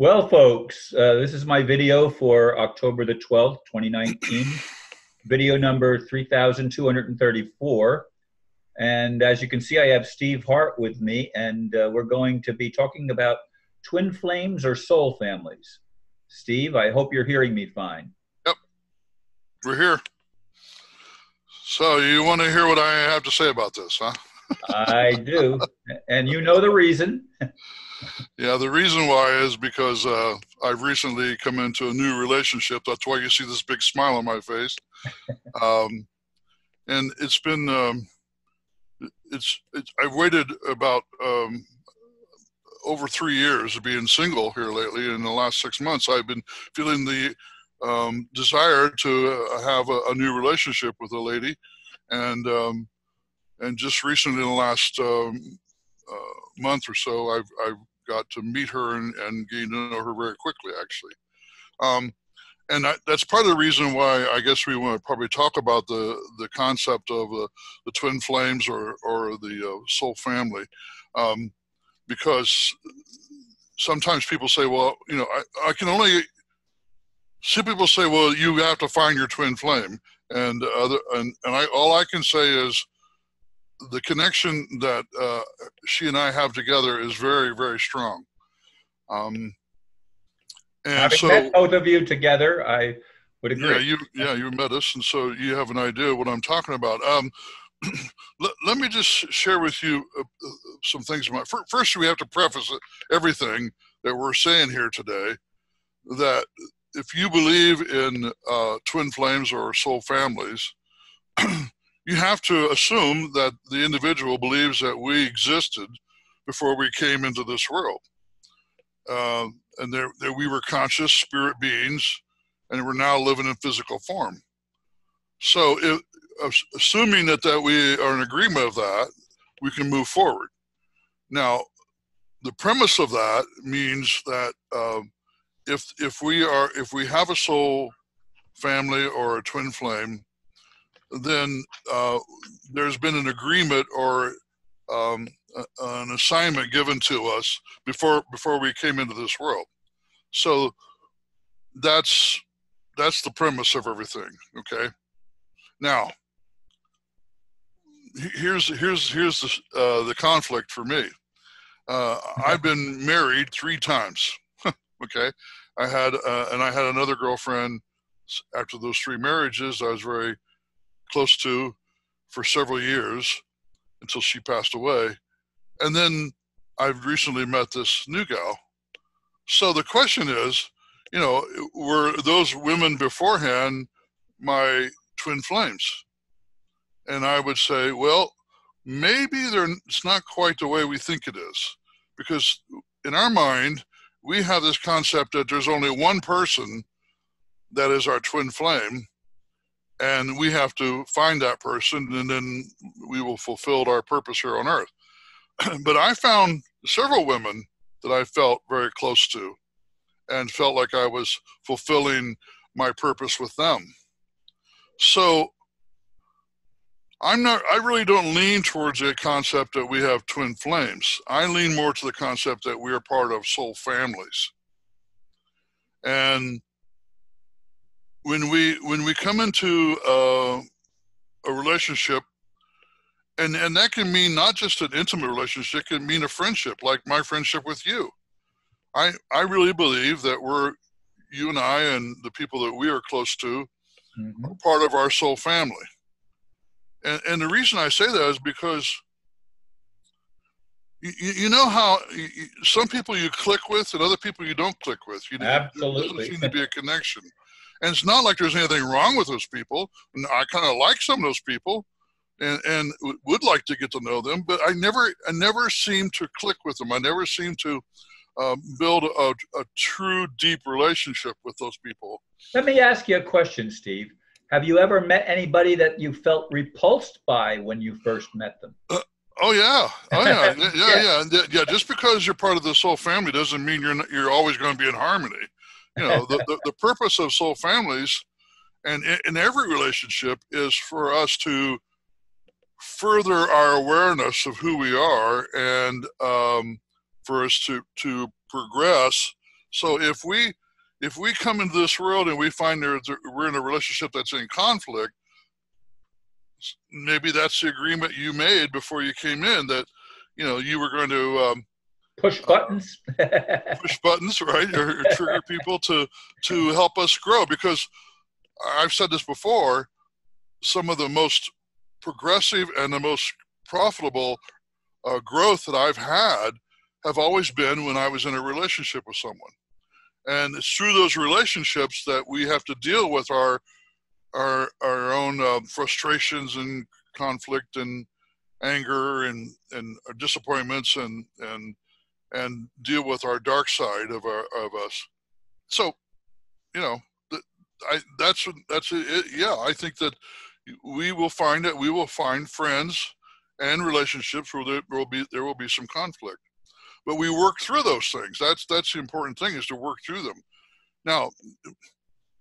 Well, folks, uh, this is my video for October the 12th, 2019, video number 3234. And as you can see, I have Steve Hart with me, and uh, we're going to be talking about twin flames or soul families. Steve, I hope you're hearing me fine. Yep, we're here. So, you want to hear what I have to say about this, huh? I do. And you know the reason. Yeah, the reason why is because uh, I've recently come into a new relationship. That's why you see this big smile on my face. Um, and it's been, um, it's, it's, I've waited about um, over three years of being single here lately. In the last six months, I've been feeling the um, desire to uh, have a, a, new relationship with a lady. And, um, and just recently in the last um, uh, month or so, I've, I've got to meet her and, and getting to know her very quickly, actually. Um, and that, that's part of the reason why I guess we want to probably talk about the, the concept of uh, the twin flames or, or the uh, soul family. Um, because sometimes people say, well, you know, I, I can only, see people say, well, you have to find your twin flame. And, other, and, and I, all I can say is, the connection that uh, she and I have together is very, very strong. Um, and Having so, met both of you together, I would agree. Yeah, you yeah you met us, and so you have an idea what I'm talking about. Um, let, let me just share with you uh, some things. About, first, we have to preface everything that we're saying here today. That if you believe in uh, twin flames or soul families, you have to assume that the individual believes that we existed before we came into this world. Uh, and that we were conscious spirit beings and we're now living in physical form. So, if, assuming that, that we are in agreement of that, we can move forward. Now, the premise of that means that uh, if if we are if we have a soul family or a twin flame, then uh, there's been an agreement or um, an assignment given to us before before we came into this world. So that's that's the premise of everything. Okay. Now, here's here's here's the uh, the conflict for me. Uh, I've been married three times. okay, I had uh, and I had another girlfriend after those three marriages. I was very close to for several years until she passed away. And then I've recently met this new gal. So the question is, you know, were those women beforehand my twin flames? And I would say, well, maybe they're, it's not quite the way we think it is. Because in our mind, we have this concept that there's only one person that is our twin flame, and we have to find that person and then we will fulfill our purpose here on earth. But i found several women that i felt very close to and felt like i was fulfilling my purpose with them. So i'm not i really don't lean towards the concept that we have twin flames. I lean more to the concept that we are part of soul families. And when we when we come into uh, a relationship and and that can mean not just an intimate relationship it can mean a friendship like my friendship with you i i really believe that we're you and i and the people that we are close to mm-hmm. are part of our soul family and and the reason i say that is because you, you know how you, some people you click with and other people you don't click with. You, Absolutely. There doesn't seem to be a connection. And it's not like there's anything wrong with those people. And I kind of like some of those people, and and would like to get to know them, but I never I never seem to click with them. I never seem to um, build a, a true deep relationship with those people. Let me ask you a question, Steve. Have you ever met anybody that you felt repulsed by when you first met them? Uh, oh yeah, oh yeah, yeah, yeah, yeah, yeah. Just because you're part of this whole family doesn't mean you're not, you're always going to be in harmony you know the, the, the, purpose of soul families and in, every relationship is for us to further our awareness of who we are and um, for us to to progress. So if we if we come into this world and we find there we're in a relationship that's in conflict, maybe that's the agreement you made before you came in that you know you were going to um, push buttons. Push buttons right or, or trigger people to to help us grow because i've said this before some of the most progressive and the most profitable uh, growth that i've had have always been when i was in a relationship with someone. And it's through those relationships that we have to deal with our our our own uh, frustrations and conflict and anger and and disappointments and and and deal with our dark side of our of us. So you know i that's that's it, yeah i think that we will find that we will find friends and relationships where there will be there will be some conflict. But we work through those things. That's that's the important thing is to work through them. Now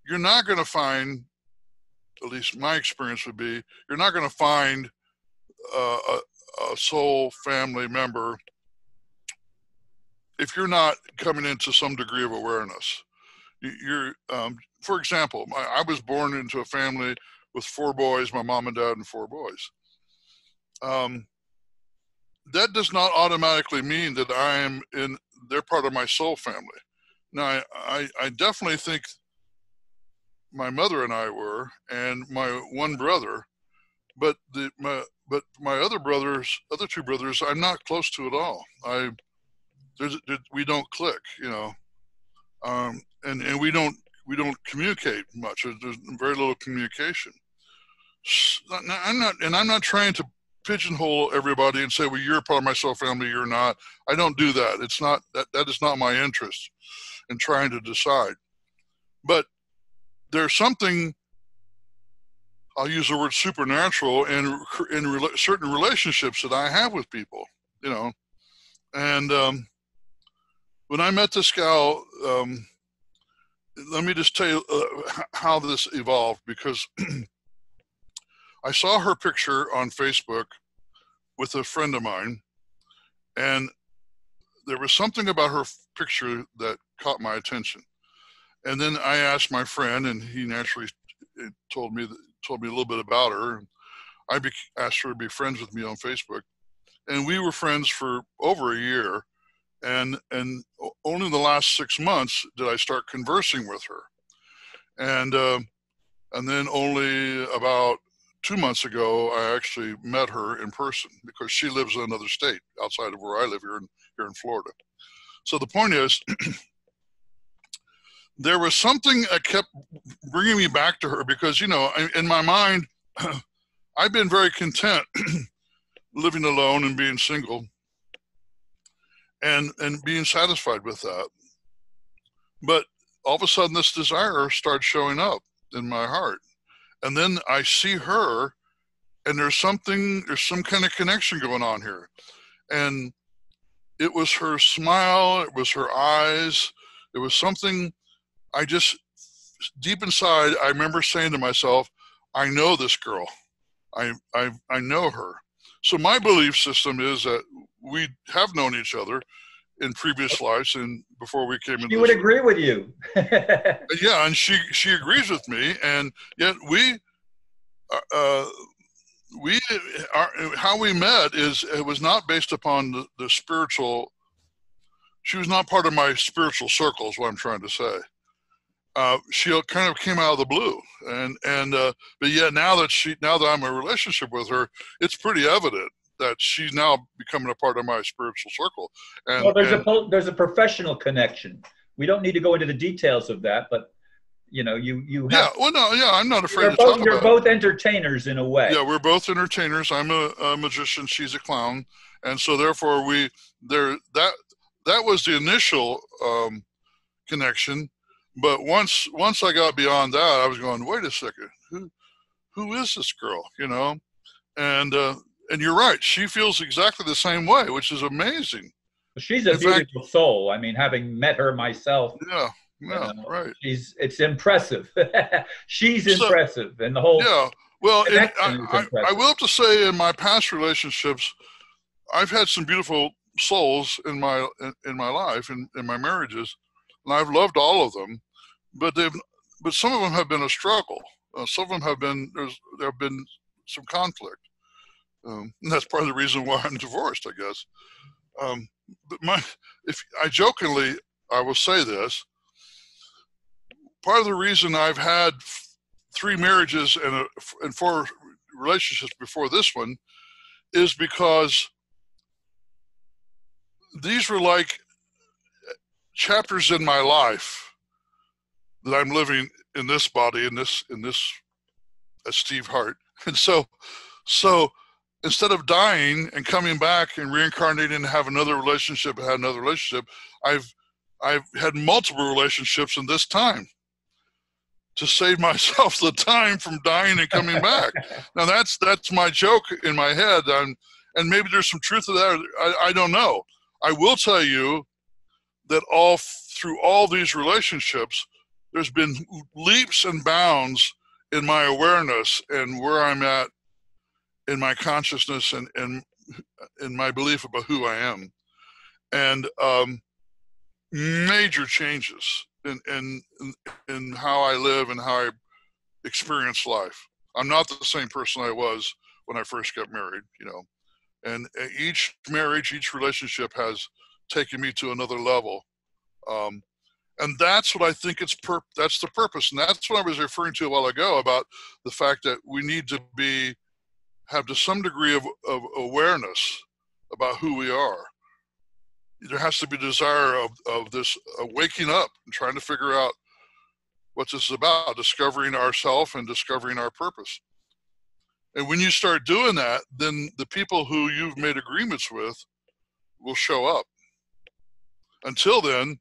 you're not going to find at least my experience would be you're not going to find uh, a, a soul family member if you're not coming into some degree of awareness you're um, for example I was born into a family with four boys my mom and dad and four boys um, that does not automatically mean that i am in they're part of my soul family now i, I, I definitely think my mother and I were, and my one brother. But the my but my other brothers, other two brothers, I'm not close to at all. I there's we don't click, you know, um, and and we don't we don't communicate much. There's very little communication. I'm not, and I'm not trying to pigeonhole everybody and say, well, you're part of my soul family, you're not. I don't do that. It's not that that is not my interest in trying to decide. But there's something I'll use the word supernatural in in re- certain relationships that I have with people, you know. And um, when I met this gal, um, let me just tell you uh, how this evolved because I saw her picture on Facebook with a friend of mine, and there was something about her picture that caught my attention and then I asked my friend, and he naturally uh, told me told me a little bit about her. I asked her to be friends with me on Facebook, and we were friends for over a year. And and only in the last six months did I start conversing with her, and uh, and then only about two months ago I actually met her in person because she lives in another state outside of where I live here in here in Florida. So the point is. there was something that kept bringing me back to her because you know in my mind i've been very content living alone and being single and and being satisfied with that but all of a sudden this desire starts showing up in my heart and then i see her and there's something there's some kind of connection going on here and it was her smile it was her eyes it was something I just deep inside, I remember saying to myself, I know this girl. I, I, I know her. So my belief system is that we have known each other in previous lives and before we came in. She would agree with you. yeah, and she she agrees with me, and yet we, uh, uh, we are, how we met is it was not based upon the, the spiritual. She was not part of my spiritual circle. Is what I'm trying to say uh, she kind of came out of the blue, and and uh, but yet now that she now that I'm in a relationship with her, it's pretty evident that she's now becoming a part of my spiritual circle. And well, there's and, a there's a professional connection. We don't need to go into the details of that, but you know, you you have, yeah. Well, no, yeah, I'm not afraid you're to both, You're both entertainers in a way. Yeah, we're both entertainers. I'm a, a magician. She's a clown, and so therefore we there that that was the initial um, connection but once once I got beyond that, I was going, wait a second, who who is this girl? You know, and uh, and you're right, she feels exactly the same way, which is amazing. She's a In beautiful fact, soul. I mean, having met her myself. Yeah, yeah, you know, right. She's it's impressive. she's so, impressive, and the whole. Yeah, well, I, I, I will have to say, in my past relationships, I've had some beautiful souls in my in, in my life in, in my marriages and I've loved all of them, but they've but some of them have been a struggle. Uh, some of them have been there's there have been some conflict. Um, that's part of the reason why I'm divorced, I guess. Um, but my, if I jokingly, I will say this. Part of the reason I've had three marriages and, and four relationships before this one is because these were like chapters in my life that I'm living in this body in this in this as Steve Hart. And so so instead of dying and coming back and reincarnating and have another relationship and have another relationship, I've I've had multiple relationships in this time to save myself the time from dying and coming back. now that's that's my joke in my head, and and maybe there's some truth to that. I, I don't know. I will tell you that all through all these relationships, there's been leaps and bounds in my awareness and where I'm at in my consciousness and in my belief about who I am, and um, major changes in, in in how I live and how I experience life. I'm not the same person I was when I first got married, you know, and each marriage, each relationship has taken me to another level. Um, and that's what I think it's per that's the purpose. And that's what I was referring to a while ago about the fact that we need to be have to some degree of, of awareness about who we are. There has to be desire of, of this uh, waking up and trying to figure out what this is about, discovering ourself and discovering our purpose. And when you start doing that, then the people who you've made agreements with will show up. Until then,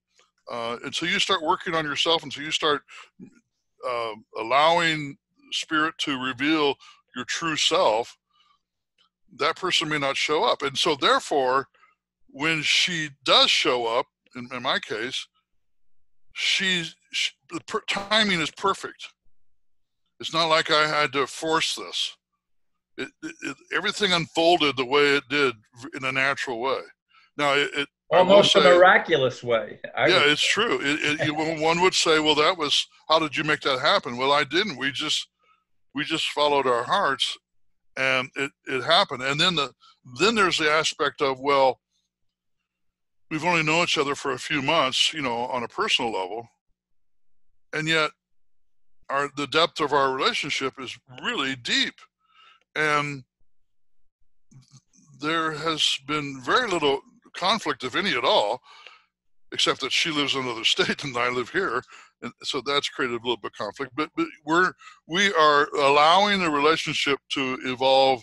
uh, until you start working on yourself, until you start uh, allowing spirit to reveal your true self, that person may not show up. And so, therefore, when she does show up, in, in my case, she's she, the per, timing is perfect. It's not like I had to force this. It, it, it, everything unfolded the way it did in a natural way. Now, it, almost say, a miraculous way. I yeah, it's true. one would say, "Well, that was how did you make that happen?" Well, I didn't. We just we just followed our hearts and it, it happened. And then the then there's the aspect of well we've only known each other for a few months you know on a personal level and yet our the depth of our relationship is really deep. And there has been very little conflict if any at all except that she lives in another state and i live here and so that's created a little bit of conflict. But, but we're we are allowing the relationship to evolve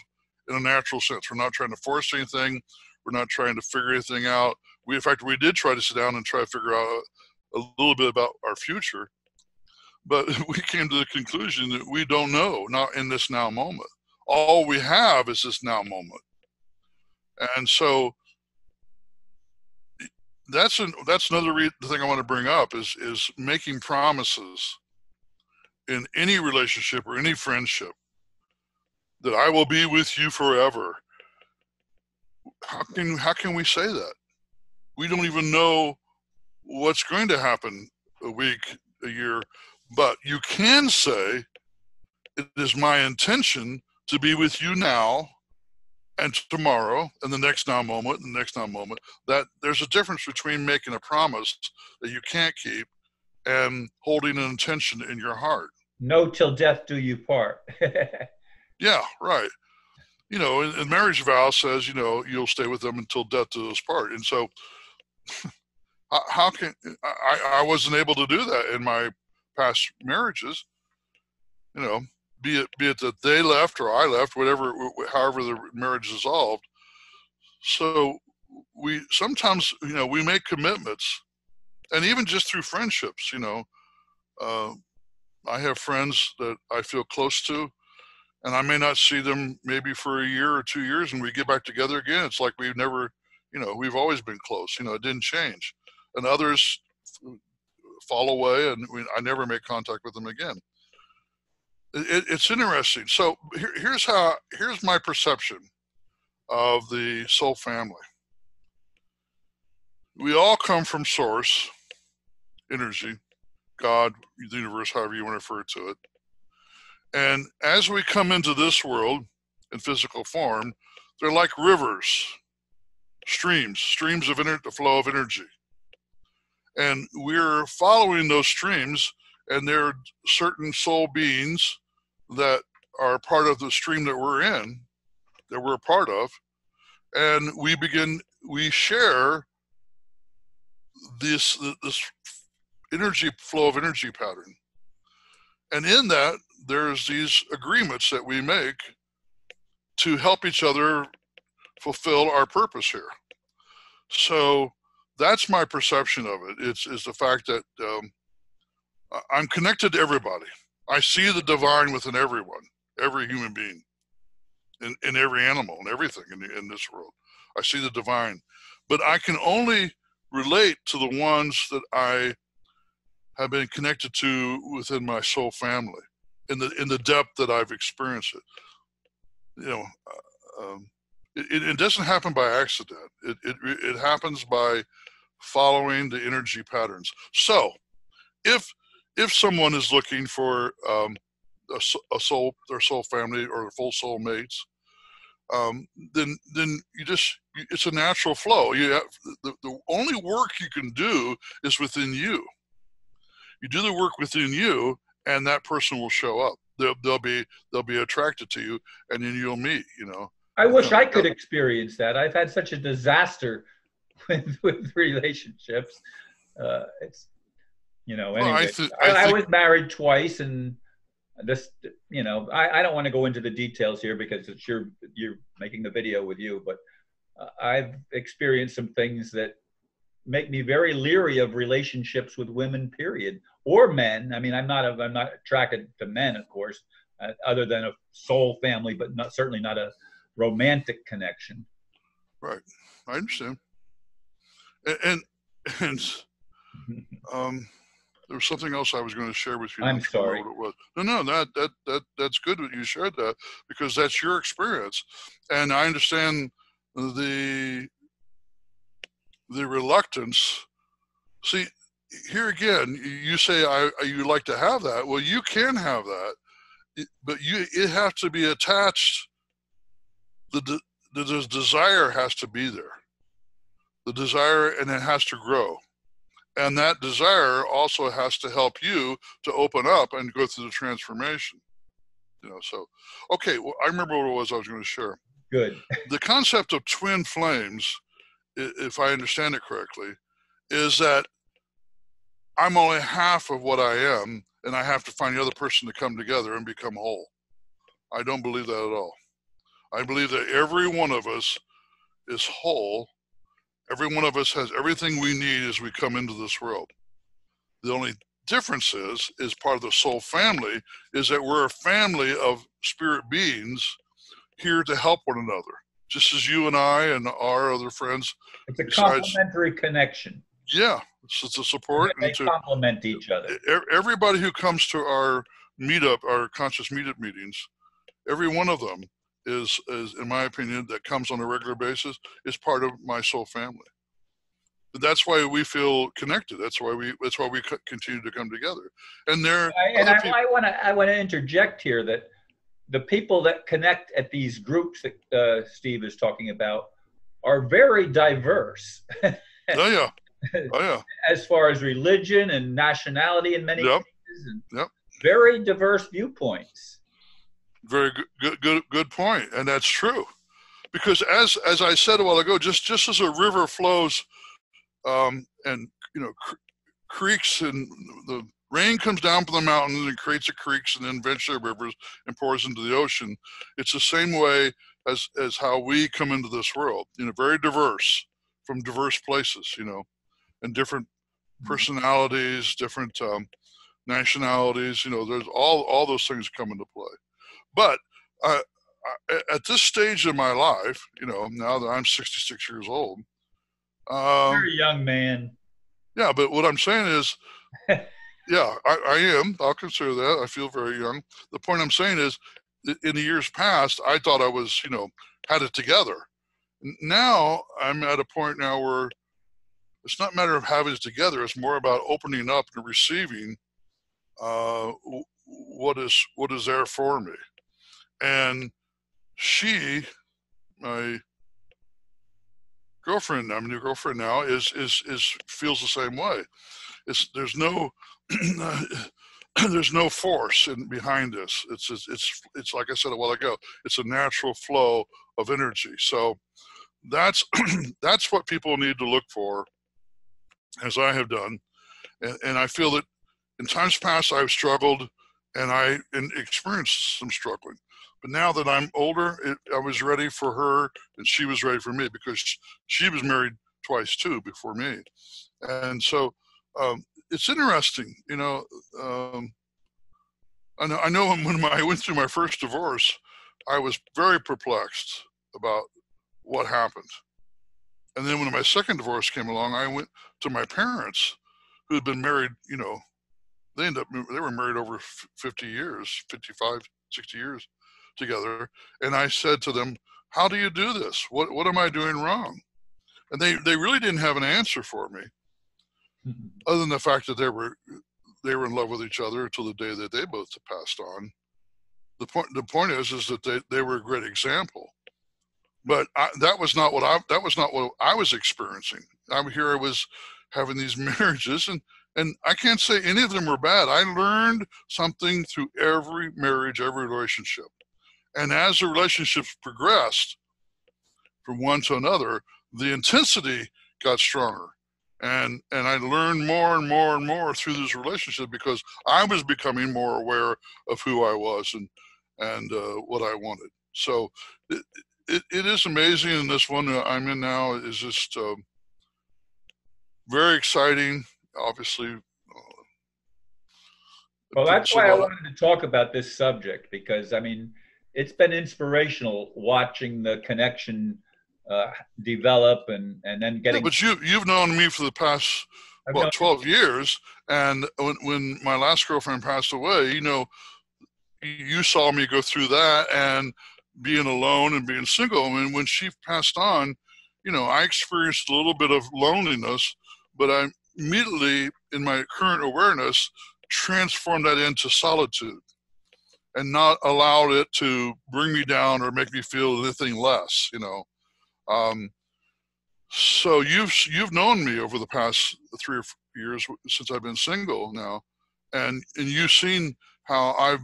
in a natural sense. We're not trying to force anything. We're not trying to figure anything out. We, in fact, we did try to sit down and try to figure out a, a little bit about our future, but we came to the conclusion that we don't know, not in this now moment. All we have is this now moment, and so that's an, that's another re- thing I want to bring up is is making promises in any relationship or any friendship that I will be with you forever. How can how can we say that? We don't even know what's going to happen a week, a year, but you can say it is my intention to be with you now and tomorrow and the next now moment and the next now moment that there's a difference between making a promise that you can't keep and holding an intention in your heart. No till death do you part. Yeah right. You know and, and marriage vow says you know you'll stay with them until death do us part. And so how can I, I wasn't able to do that in my past marriages you know be it be it that they left or I left, whatever, however the marriage dissolved. So we sometimes, you know, we make commitments, and even just through friendships, you know, uh, I have friends that I feel close to, and I may not see them maybe for a year or two years, and we get back together again. It's like we've never, you know, we've always been close. You know, it didn't change, and others fall away, and we, I never make contact with them again it, it's interesting. So here, here's how here's my perception of the soul family. We all come from source, energy, God, the universe, however you want to refer to it. And as we come into this world in physical form, they're like rivers, streams, streams of the flow of energy. And we're following those streams, and there are certain soul beings that are part of the stream that we're in, that we're a part of, and we begin, we share this this energy flow of energy pattern. And in that, there's these agreements that we make to help each other fulfill our purpose here. So that's my perception of it. It's is the fact that um, I'm connected to everybody. I see the divine within everyone, every human being, in, in every animal and everything in, in this world. I see the divine, but I can only relate to the ones that I have been connected to within my soul family in the in the depth that I've experienced it. You know, uh, um, it, it doesn't happen by accident. It, it it happens by following the energy patterns. So, if if someone is looking for um, a, a, soul, their soul family or full soul mates, um, then then you just it's a natural flow. You have, the the only work you can do is within you. You do the work within you, and that person will show up. They'll they'll be they'll be attracted to you, and then you'll meet. You know. I wish I could experience that. I've had such a disaster with with relationships. Uh, it's you know. Anyway, well, I, th- I, I, I was married twice, and this you know I, I don't want to go into the details here because it's your you're making the video with you, but uh, I've experienced some things that make me very leery of relationships with women period or men. I mean i'm not a, i'm not attracted to men of course uh, other than a soul family but not certainly not a romantic connection. Right. I understand. And and, and um there was something else I was going to share with you. I'm sorry. What it was. No, no, that that that that's good that you shared that because that's your experience, and I understand the the reluctance. See, here again, you say I, you like to have that. Well, you can have that, but you it has to be attached. The, the, the desire has to be there. The desire, and it has to grow. And that desire also has to help you to open up and go through the transformation. You know, so okay, well, I remember what it was I was going to share. Good. the concept of twin flames if I understand it correctly, is that I'm only half of what I am, and I have to find the other person to come together and become whole. I don't believe that at all. I believe that every one of us is whole. Every one of us has everything we need as we come into this world. The only difference is, is part of the soul family, is that we're a family of spirit beings here to help one another just as you and I and our other friends. It's a besides, complementary connection. Yeah, it's, it's a support. They and to, complement each other. Everybody who comes to our meetup, our conscious meetup meetings, every one of them is, is, in my opinion, that comes on a regular basis, is part of my soul family. That's why we feel connected. That's why we. That's why we continue to come together. And there. And I want to. I want to interject here that the people that connect at these groups that uh, Steve is talking about are very diverse. oh yeah, oh yeah. As far as religion and nationality, in many yep. cases, and yep. very diverse viewpoints. Very good, good, good, point, and that's true. Because as as I said a while ago, just just as a river flows, um, and you know, cr- creeks and the Rain comes down from the mountains and creates the creeks and then eventually rivers and pours into the ocean. It's the same way as, as how we come into this world, you know, very diverse from diverse places, you know, and different mm-hmm. personalities, different um, nationalities, you know, there's all, all those things come into play. But uh, at this stage of my life, you know, now that I'm 66 years old, um, you're a young man. Yeah, but what I'm saying is, Yeah, I, I am. I'll consider that. I feel very young. The point I'm saying is, in the years past, I thought I was, you know, had it together. Now I'm at a point now where it's not a matter of having it together. It's more about opening up and receiving uh, what is what is there for me. And she, my girlfriend, I'm new girlfriend now, is is is feels the same way. It's there's no there's no force in behind this. It's, it's it's it's like I said a while ago. It's a natural flow of energy. So that's that's what people need to look for, as I have done, and, and I feel that in times past I've struggled, and I experienced some struggling. But now that I'm older, it, I was ready for her, and she was ready for me because she was married twice too before me, and so um, it's interesting, you know. Um, I know, I know when I went through my first divorce, I was very perplexed about what happened. And then when my second divorce came along, I went to my parents, who had been married, you know, they ended up, they were married over 50 years, 55, 60 years together. And I said to them, how do you do this? What, what am I doing wrong? And they, they really didn't have an answer for me. Mm-hmm. other than the fact that they were they were in love with each other until the day that they both passed on. The point the point is is that they, they were a great example, but I, that was not what I that was not what I was experiencing. I'm here. I was having these marriages, and and I can't say any of them were bad. I learned something through every marriage, every relationship, and as the relationships progressed from one to another, the intensity got stronger and and I learned more and more and more through this relationship because I was becoming more aware of who I was and and uh, what I wanted. So it, it, it is amazing, and this one I'm in now is just uh, very exciting. Obviously. Uh, well, that's why I wanted to talk about this subject because I mean, it's been inspirational watching the connection uh, develop and and then getting. Yeah, but you you've known me for the past well 12 years, and when when my last girlfriend passed away, you know, you saw me go through that and being alone and being single. I mean, when she passed on, you know, I experienced a little bit of loneliness, but I immediately, in my current awareness, transformed that into solitude and not allowed it to bring me down or make me feel anything less, you know. Um, so you've you've known me over the past three or four years since I've been single now, and and you've seen how I've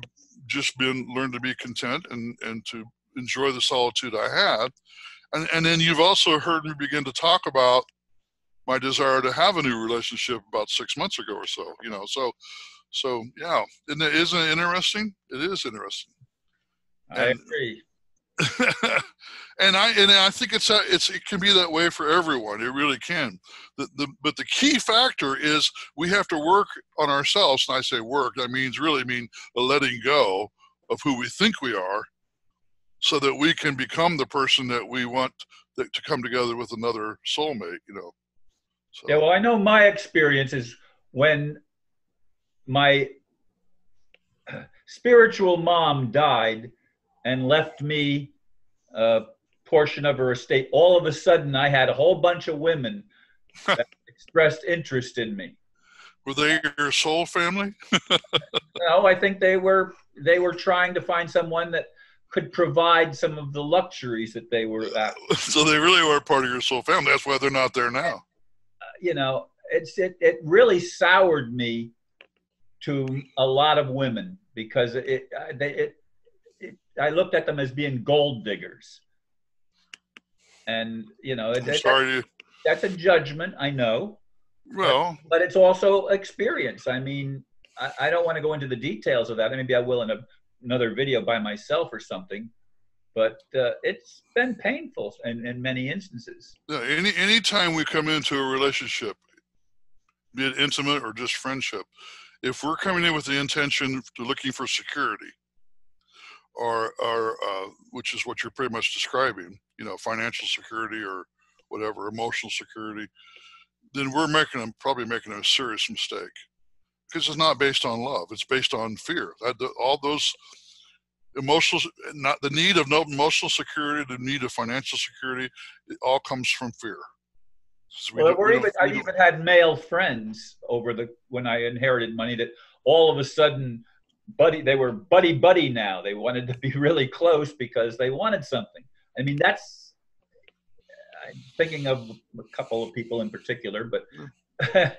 just been learned to be content and and to enjoy the solitude I had, and and then you've also heard me begin to talk about my desire to have a new relationship about six months ago or so. You know, so so yeah, isn't it, isn't it interesting? It is interesting. I and, agree. and I and I think it's a, it's it can be that way for everyone. It really can. The, the but the key factor is we have to work on ourselves. And I say work, that means really mean letting go of who we think we are, so that we can become the person that we want that, to come together with another soulmate. You know. So. Yeah. Well, I know my experience is when my spiritual mom died and left me a portion of her estate. All of a sudden, I had a whole bunch of women that expressed interest in me. Were they your soul family? no, I think they were. They were trying to find someone that could provide some of the luxuries that they were at. so they really were part of your soul family. That's why they're not there now. Uh, you know, it's it, it really soured me to a lot of women because it they it I looked at them as being gold diggers. And you know, sorry. that's a judgment, I know. Well, but, but it's also experience. I mean, I, I, don't want to go into the details of that. Maybe I will in a, another video by myself or something. But uh, it's been painful in, in many instances. Yeah, any anytime we come into a relationship, be it intimate or just friendship, if we're coming in with the intention to looking for security, or, or uh, which is what you're pretty much describing, you know, financial security or whatever, emotional security, then we're making a, probably making a serious mistake because it's not based on love; it's based on fear. That, the, all those emotional, not the need of no emotional security, the need of financial security, it all comes from fear. We well, we even, I even had male friends over the when I inherited money that all of a sudden, buddy, they were buddy buddy now. They wanted to be really close because they wanted something. I mean, that's I'm thinking of a couple of people in particular, but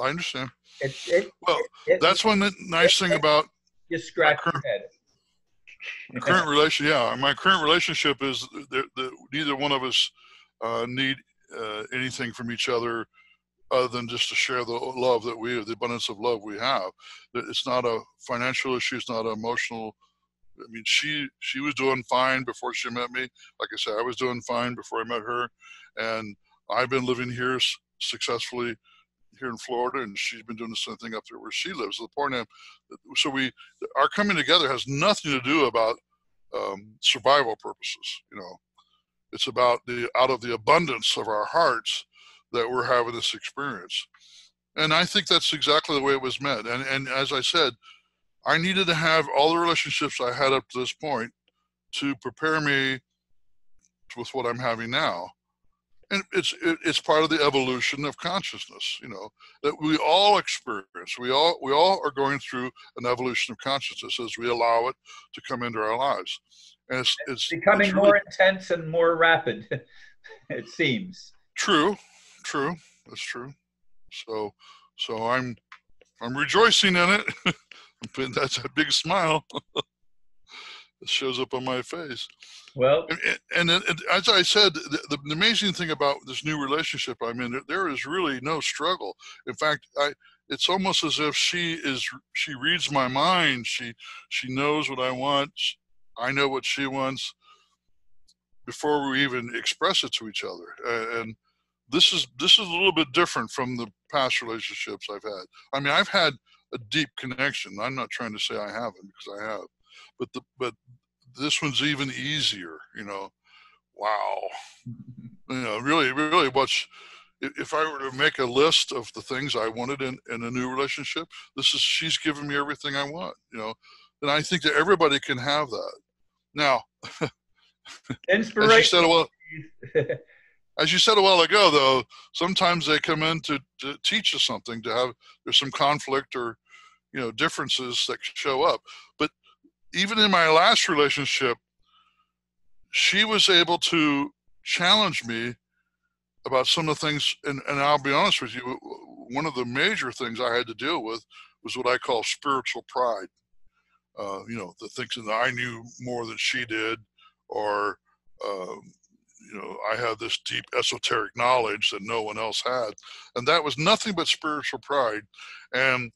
I understand. It, it, well, it, that's one nice thing about you scratch your head. current relation, yeah. My current relationship is that, neither one of us uh, need uh, anything from each other other than just to share the love that we have, the abundance of love we have. It's not a financial issue. It's not an emotional. I mean, she she was doing fine before she met me. Like I said, I was doing fine before I met her, and I've been living here successfully here in Florida, and she's been doing the same thing up there where she lives. The of, so we, our coming together has nothing to do about um, survival purposes. You know, it's about the out of the abundance of our hearts that we're having this experience, and I think that's exactly the way it was meant. And and as I said, I needed to have all the relationships I had up to this point to prepare me with what I'm having now and it's it's part of the evolution of consciousness you know that we all experience. We all we all are going through an evolution of consciousness as we allow it to come into our lives. And it's, it's becoming it's really, more intense and more rapid it seems. True true that's true. So so i'm i'm rejoicing in it. That's a big smile shows up on my face. Well, and, and, and as I said, the, the, amazing thing about this new relationship I'm in, there is really no struggle. In fact, I it's almost as if she is she reads my mind. She she knows what I want. I know what she wants before we even express it to each other. And this is this is a little bit different from the past relationships I've had. I mean, I've had a deep connection. I'm not trying to say I haven't because I have but the but this one's even easier you know wow you know really really what's if I were to make a list of the things I wanted in, in a new relationship, this is she's giving me everything I want, you know. And I think that everybody can have that. Now, inspiration. as, you said a while, as you said a while ago, though, sometimes they come in to, to teach us something. To have there's some conflict or you know differences that show up, but even in my last relationship, she was able to challenge me about some of the things. And, and I'll be honest with you, one of the major things I had to deal with was what I call spiritual pride. Uh, you know, the thinking that I knew more than she did, or, um, you know, I had this deep esoteric knowledge that no one else had. And that was nothing but spiritual pride. And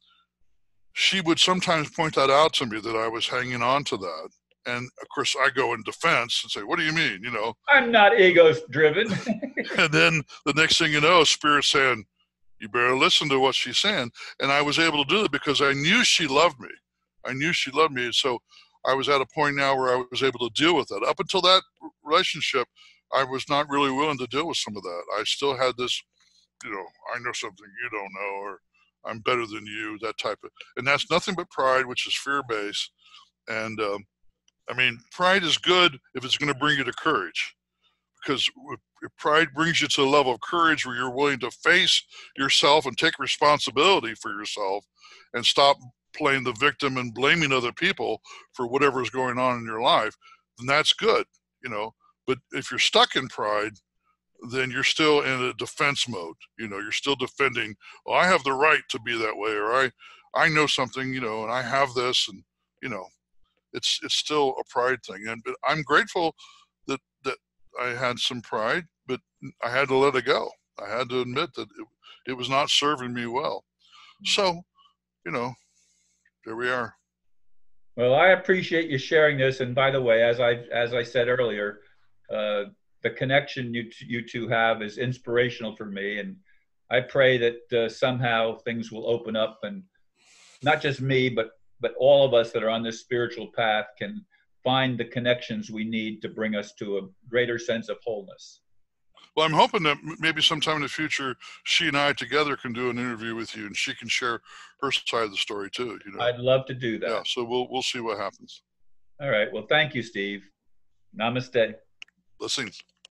she would sometimes point that out to me that I was hanging on to that. And of course, I go in defense and say, "What do you mean? You know, I'm not ego driven." and then the next thing you know, Spirit saying, "You better listen to what she's saying." And I was able to do it because I knew she loved me. I knew she loved me, so I was at a point now where I was able to deal with that. Up until that relationship, I was not really willing to deal with some of that. I still had this, you know, I know something you don't know, or I'm better than you, that type of, and that's nothing but pride, which is fear based. And um, I mean, pride is good if it's going to bring you to courage, because pride brings you to a level of courage where you're willing to face yourself and take responsibility for yourself, and stop playing the victim and blaming other people for whatever is going on in your life. Then that's good, you know. But if you're stuck in pride, then you're still in a defense mode. You know, you're still defending. Well, I have the right to be that way, or I, I know something, you know, and I have this, and you know, it's it's still a pride thing. And but I'm grateful that that I had some pride, but I had to let it go. I had to admit that it, it was not serving me well. So, you know, there we are. Well, I appreciate you sharing this. And by the way, as I as I said earlier, uh, the connection you you two have is inspirational for me, and I pray that uh, somehow things will open up, and not just me, but but all of us that are on this spiritual path can find the connections we need to bring us to a greater sense of wholeness. Well, I'm hoping that maybe sometime in the future, she and I together can do an interview with you, and she can share her side of the story too. You know, I'd love to do that. Yeah, so we'll we'll see what happens. All right. Well, thank you, Steve. Namaste. Blessings.